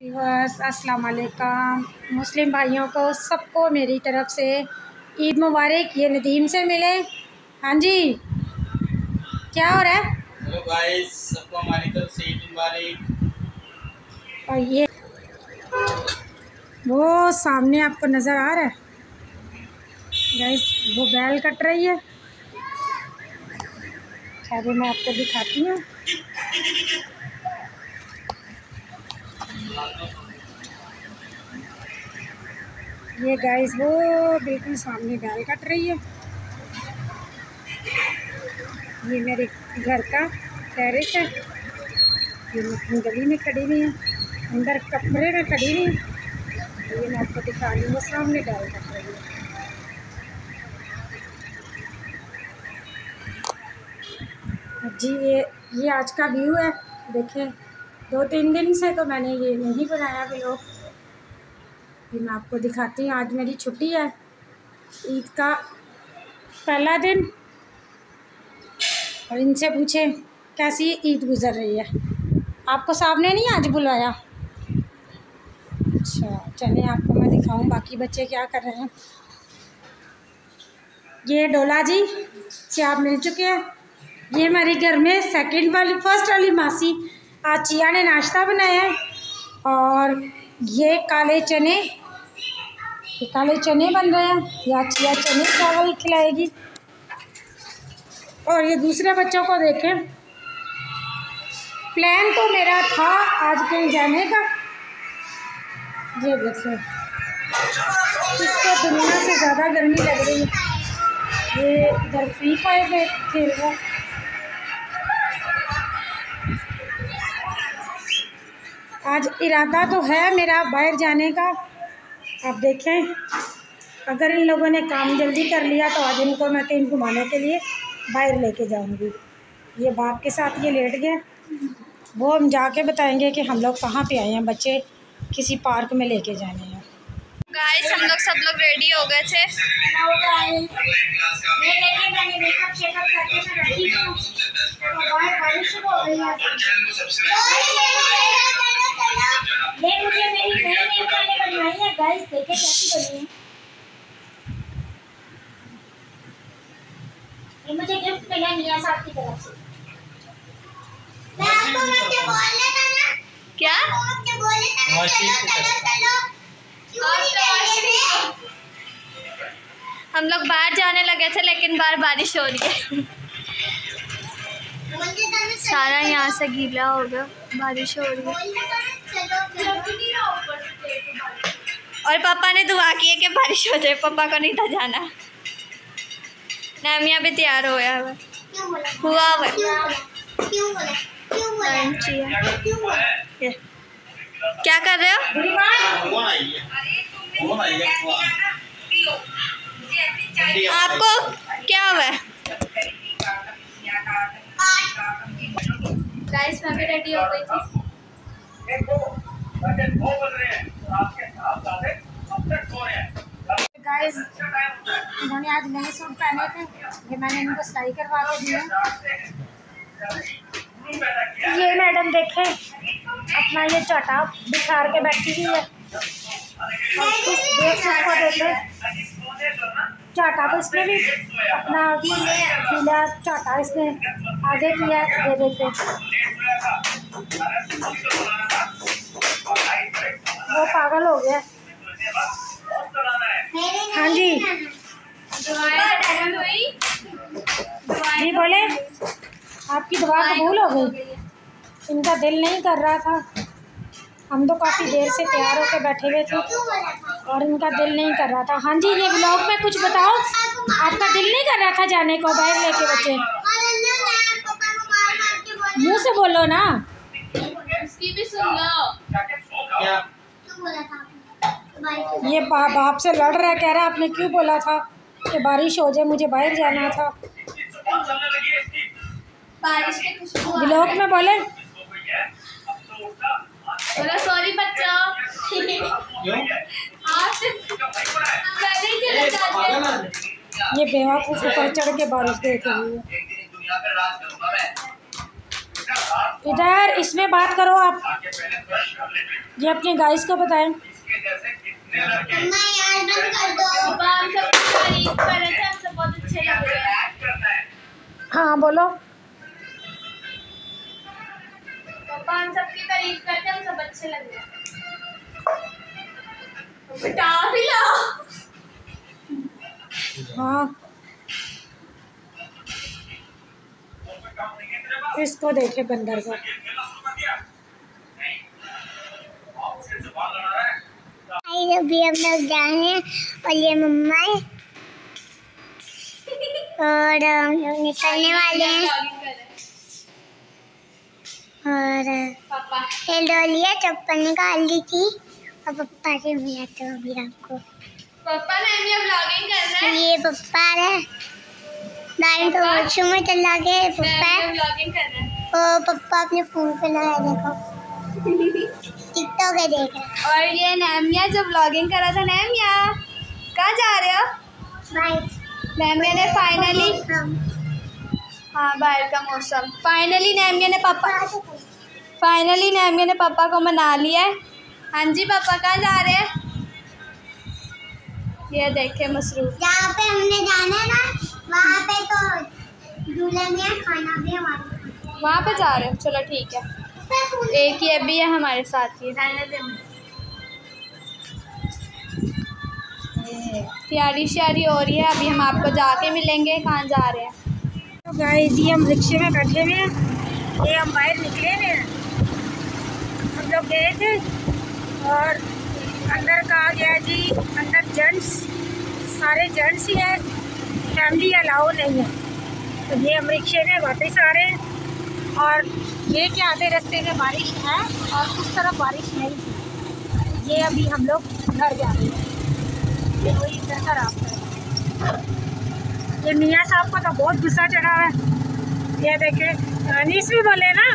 बस अस्सलाम वालेकुम मुस्लिम भाइयों को सबको मेरी तरफ़ से ईद मुबारक ये नदीम से मिले। हाँ जी क्या हो रहा है? हेलो गाइस सबको हमारी तरफ़ से ईद मुबारक। और ये वो सामने आपको नज़र आ रहा है। गाइस वो बैल कट रही है। खैर मैं आपको दिखाती हूँ। ये गाइस वो बिल्कुल सामने गाय कट रही है। ये मेरे घर का टेरिस है। ये मैं गली में खड़ी हुई हूँ। अंदर कपड़े में खड़ी हुई हूँ। ये मैं आपको दिखा रही हूँ सामने गाय कट रही है। जी, ये ये आज का व्यू है। देखें दो तीन दिन से तो मैंने ये नहीं बनाया लोग फिर मैं आपको दिखाती हूँ, आज मेरी छुट्टी है। ईद का पहला दिन। और इनसे पूछे, कैसी ईद गुज़र रही है? आपको साहब ने नहीं आज बुलाया? अच्छा चलिए आपको मैं दिखाऊँ बाकी बच्चे क्या कर रहे हैं। ये डोला जी, से आप मिल चुके हैं। ये हमारे घर में सेकंड वाली फ़र्स्ट वाली मासी। आज चिया ने नाश्ता बनाया है और ये काले चने, ये काले चने बन रहे हैं। या चिया चने चावल खिलाएगी। और ये दूसरे बच्चों को देखें। प्लान तो मेरा था, आज कहीं जाने का। ये देखें। इसको दुनिया से ज़्यादा गर्मी लग रही है। ये इधर फ्री फायर में खेल रहा है। आज इरादा तो है मेरा बाहर जाने का। आप देखें अगर इन लोगों ने काम जल्दी कर लिया तो आज इनको मैं कहीं घुमाने के लिए बाहर लेके जाऊँगी। ये बाप के साथ ये लेट गए। वो हम जाके बताएँगे कि हम लोग कहाँ पे आए हैं बच्चे किसी पार्क में लेके जाने हैं। गाइस हम लोग सब लोग रेडी हो गए थे। ये मुझे मेरी नई नई खाने बनवाई है गाइस देखे कैसी बनी है। ये मुझे गिफ्ट मिला मियाँ साहब की तरफ़ से। मैं आपको मुझे बोलने था ना। क्या? मुझे था ना चलो चलो चलो। क्यों नहीं हम लोग बाहर जाने लगे थे लेकिन बाहर बारिश हो रही है। सारा यहाँ से गीला हो गया बारिश हो रही है। और पापा ने दुआ की है कि बारिश हो जाए। पापा को नहीं था जाना। नामिया भी तैयार हो गया है। क्यों हुआ हुआ है। क्यों कर रहे हो? आपको क्या हुआ? गाइस मैं रेडी हो गई थी। गाइस इन्होंने आज नए सूट पहने थे। ये मैंने इनको सिलाई करवा के दिए ये मैडम देखे अपना ये चटा बिखार के बैठी हुई है। चाटा तो इसने भी अपना गीला चाटा इसने आगे किया ये देखे। वो पागल हो गया। हाँ जी। जी, बोले। आपकी दुआ कबूल हो गई? इनका दिल नहीं कर रहा था। हम तो काफ़ी देर से तैयार होकर बैठे हुए थे और इनका दिल नहीं कर रहा था। हाँ जी, ये ब्लॉग में कुछ बताओ। आपका दिल नहीं कर रहा था जाने को, बाहर लेके बच्चे। मुँह से बोलो ना। उसकी भी सुन लो। ये बा, बाप से लड़ रहा है कह रहा है आपने क्यों बोला था कि बारिश हो जाए मुझे बाहर जाना था। बारिश के खुशबू आ- ब्लॉग में बोले? सॉरी बच्चों। क्यों? आज पहले ही है। ये बेवकूफ़ ऊपर चढ़ के बारिश देख रही है। एक दिन इस दुनिया पर राज करूँगा मैं। इधर इसमें बात करो आप। ये अपने गाइस को बताएँ। अम्मा यार बंद कर दो। पापा हम सबकी तारीफ़ कर रहे थे हम सब बहुत अच्छे लग रहे हैं। हाँ बोलो। पापा हम सबकी तारीफ़ करते हैं हम सब अच्छे लग रहे बेटा हाँ। इसको देखे बंदर को। भाई अभी हम लोग जा रहे हैं और ये मम्मा है और हम लोग निकलने वाले हैं। और पापा ये डोलिया चप्पल निकाल ली थी और पप्पा से मिला तो अभी आपको। पापा ने हमें व्लॉगिंग कर रहा है। ये पप्पा है। तो वॉशरूम में चला गए पप्पा। कर रहा है। और पप्पा अपने फ़ोन पे लगा है, देखो। टिकटॉक है देख रहा और ये नैमिया जो व्लॉगिंग कर रहा था नैमिया कहाँ जा रहे हो? नैमिया ने फाइनली हाँ बाहर का मौसम। फाइनली नैमिया ने पापा फाइनली नैमिया ने पापा को मना लिया है। हाँ जी पापा कहाँ जा रहे हैं? ये देखे मसरूफ जहाँ पे हमने जाना है ना वहाँ पे तो झूले में खाना भी हमारे वहाँ पे जा रहे हो। चलो ठीक है। एक ही अभी है हमारे साथ ही। तैयारी श्यारी हो रही है, अभी हम आपको जाके मिलेंगे, कहाँ जा रहे हैं। तो गाइस ये हम रिक्शे में बैठे हुए हैं। ये हम बाहर निकले हुए हैं। हम लोग गए थे और अंदर कहा गया जी अंदर जेंट्स सारे जेंट्स ही हैं। फैमिली अलाउ नहीं है। तो ये हम रिक्शे में वापस आ रहे हैं। और ये क्या आधे रास्ते में बारिश है और उस तरफ़ बारिश नहीं थी ये अभी हम लोग घर जा रहे हैं। ये वही इधर का रास्ता है। ये मियाँ साहब को तो बहुत गुस्सा चढ़ा है। ये देखे अनीस भी बोले ना।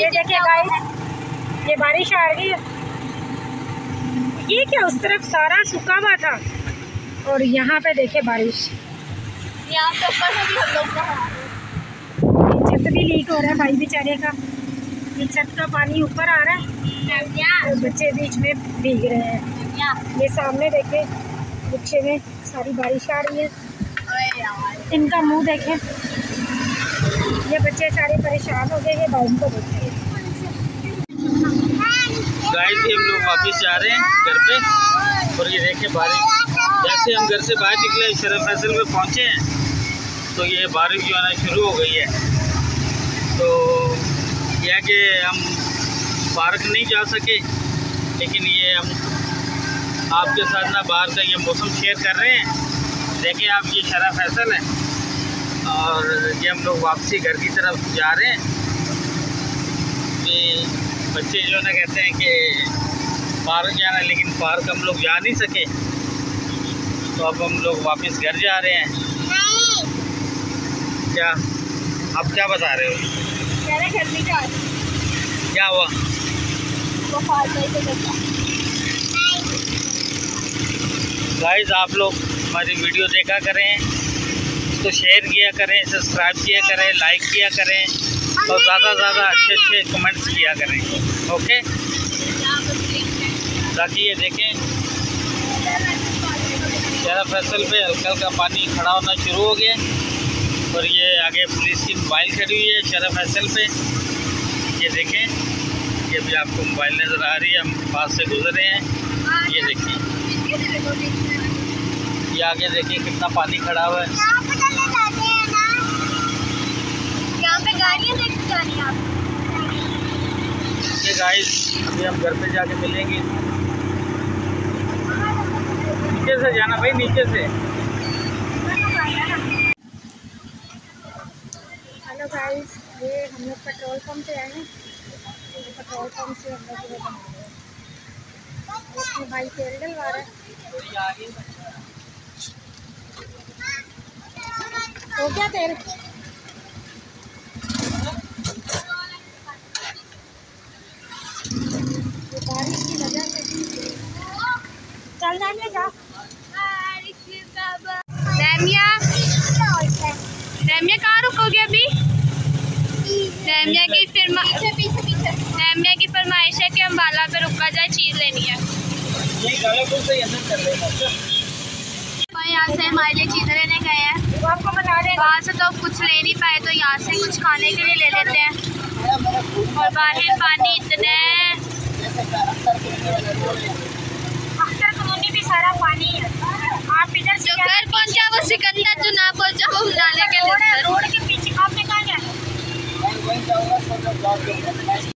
ये देखिए गाइस ये बारिश आ रही है। ये क्या उस तरफ़ सारा सूखा हुआ था? और यहाँ पे देखे बारिश। यहाँ पे ऊपर से भी हम लोग हैं। ये लीक हो रहा है भाई बेचारे का। ये छत का पानी ऊपर आ रहा है और बच्चे बीच में भीग रहे हैं। ये सामने देखे रिक्शे में सारी बारिश आ रही है। इनका मुँह देखें। ये बच्चे सारे परेशान हो गए हैं भाई को देखे गाइस हम लोग वापस जा रहे हैं घर पे। और ये देखें बारिश। जैसे हम घर से बाहर निकले शरफ फैसल में पहुँचे हैं तो ये बारिश जो आना शुरू हो गई है। तो यह कि हम पार्क नहीं जा सके लेकिन ये हम आपके साथ ना बाहर का ये मौसम शेयर कर रहे हैं। देखिए आप ये शरा फैसल है और ये हम लोग वापसी घर की तरफ़ जा रहे हैं। बच्चे जो ना कहते हैं कि पार्क जाना है, लेकिन पार्क हम लोग जा नहीं सके। तो अब हम लोग वापस घर जा रहे हैं। क्या? आप क्या बता रहे हो कह रहे घर में जा रहे हैं। क्या हुआ गाइस आप लोग हमारी वीडियो देखा करें इसको शेयर किया करें सब्सक्राइब किया करें लाइक किया करें और ज़्यादा से ज़्यादा अच्छे अच्छे कमेंट्स किया करें ओके ताकि ये देखें ज़्यादा फ़सल पे हल्का हल्का पानी खड़ा होना शुरू हो गया। और ये आगे पुलिस की मोबाइल खड़ी हुई है शरफ फैसल पे। ये देखें ये भी आपको मोबाइल नज़र आ रही है हम पास से गुजर रहे हैं। ये देखिए ये आगे देखिए कितना पानी खड़ा हुआ है। हैं हैं ये गाइस अभी हम घर पे जाके मिलेंगे। नीचे से जाना भाई नीचे से। हेलो गाइस ये हम लोग पेट्रोल पंप पे आए हैं। पेट्रोल पंप से हम लोग भाई तेल डलवा रहा है। गया तेल? बारिश की वजह से चल जाएँगे जा। कहाँ रैमिया की नैमिया की फरमाइश है कि अम्बाला पे रुका जाए चीज़ लेनी है। हैं? यहाँ से हमारे लिए चीज़ें लेने गए हैं। आपको बता दें वहाँ से तो कुछ ले नहीं पाए तो यहाँ से कुछ खाने के लिए ले लेते हैं। और बाहर पानी इतने। भी सारा पानी है। आप इधर जो घर पहुँचा वो सिकंदर जो ना पहुँचा वो नाले के रोड रोड के पीछे आपने कहाँ जाना मैं वहीं